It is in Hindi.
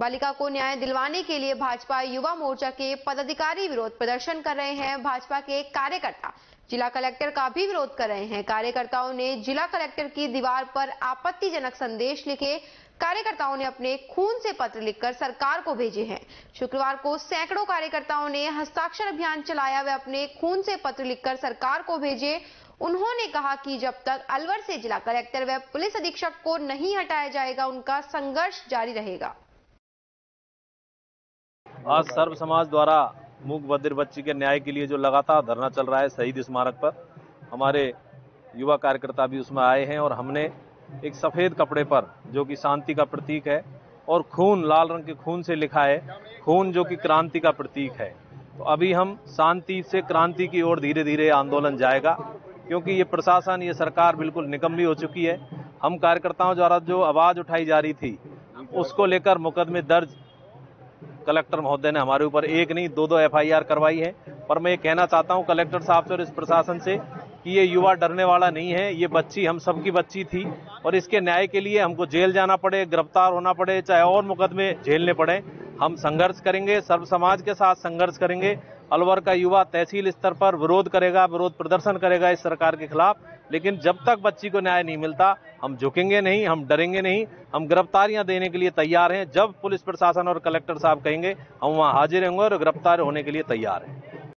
बालिका को न्याय दिलवाने के लिए भाजपा युवा मोर्चा के पदाधिकारी विरोध प्रदर्शन कर रहे हैं। भाजपा के कार्यकर्ता, जिला कलेक्टर का भी विरोध कर रहे हैं। कार्यकर्ताओं ने जिला कलेक्टर की दीवार पर आपत्तिजनक संदेश लिखे। कार्यकर्ताओं ने अपने खून से पत्र लिखकर सरकार को भेजे हैं। शुक्रवार को सैकड़ों कार्यकर्ताओं ने हस्ताक्षर अभियान चलाया वे अपने खून से पत्र लिखकर सरकार को भेजे। उन्होंने कहा कि जब तक अलवर से जिला कलेक्टर व पुलिस अधीक्षक को नहीं हटाया जाएगा, उनका संघर्ष जारी रहेगा। आज सर्व समाज द्वारा मूक बधिर बच्ची के न्याय के लिए जो लगातार धरना चल रहा है शहीद स्मारक पर, हमारे युवा कार्यकर्ता भी उसमें आए हैं और हमने एक सफ़ेद कपड़े पर, जो कि शांति का प्रतीक है, और खून, लाल रंग के खून से लिखा है, खून जो कि क्रांति का प्रतीक है। तो अभी हम शांति से क्रांति की ओर धीरे धीरे आंदोलन जाएगा, क्योंकि ये प्रशासन, ये सरकार बिल्कुल निकम्मी हो चुकी है। हम कार्यकर्ताओं द्वारा जो आवाज़ उठाई जा रही थी, उसको लेकर मुकदमे दर्ज कलेक्टर महोदय ने हमारे ऊपर एक नहीं दो दो एफआईआर करवाई है। पर मैं ये कहना चाहता हूँ, कलेक्टर साहब से और इस प्रशासन से कि ये युवा डरने वाला नहीं है, ये बच्ची, हम सबकी बच्ची थी और इसके न्याय के लिए हमको जेल जाना पड़े, गिरफ़्तार होना पड़े, चाहे और मुकदमे झेलने पड़े। हम संघर्ष करेंगे, सर्व समाज के साथ संघर्ष करेंगे। अलवर का युवा तहसील स्तर पर विरोध करेगा, विरोध प्रदर्शन करेगा इस सरकार के खिलाफ। लेकिन जब तक बच्ची को न्याय नहीं मिलता, हम झुकेंगे नहीं, हम डरेंगे नहीं, हम गिरफ्तारियाँ देने के लिए तैयार हैं। जब पुलिस प्रशासन और कलेक्टर साहब कहेंगे, हम वहाँ हाजिर होंगे और गिरफ़्तार होने के लिए तैयार हैं।